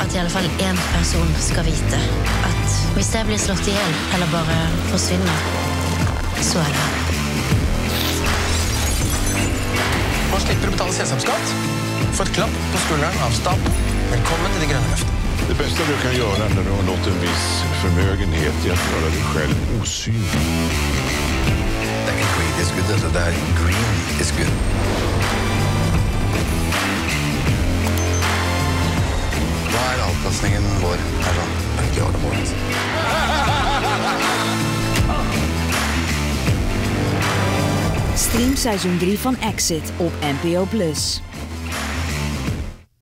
att i alla fall en person ska veta att om jag blir slått ihjäl eller bara försvinner, så är det. Nå slipper du betale selskapsskatt. Få et klapp på skulderen av stab. Velkommen til Det grønne løftet. Det bästa du kan göra när du har nått en viss förmögenhet är att göra dig själv osynlig. Det greed is good, det green is good. løsningen vår er sånn Vi gjør det vårt. Stream seizoen 3 van Exit op NPO+.